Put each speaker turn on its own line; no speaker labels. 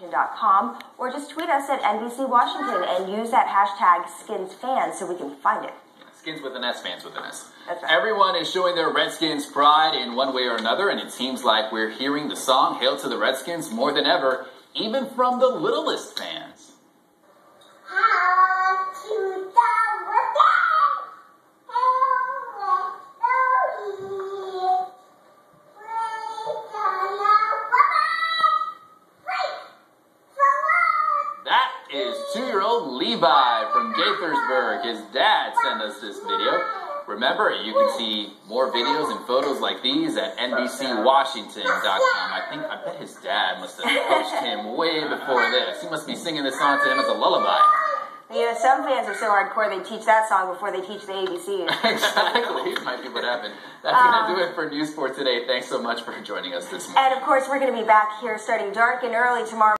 Washington.com or just tweet us at NBC Washington and use that hashtag SkinsFans so we can find it.
Skins with an S, fans with an S.
That's right.
Everyone is showing their Redskins pride in one way or another, and it seems like we're hearing the song Hail to the Redskins more than ever, even from the littlest fans. Is two-year-old Levi from Gaithersburg. His dad sent us this video. Remember, you can see more videos and photos like these at NBCWashington.com. I think, I bet his dad must have coached him way before this. He must be singing this song to him as a lullaby.
You know, some fans are so hardcore they teach that song before they teach the ABC.
exactly. Might be what happened. That's going to um, do it for News for today. Thanks so much for joining us this morning.
And of course, we're going to be back here starting dark and early tomorrow.